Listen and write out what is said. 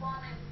woman.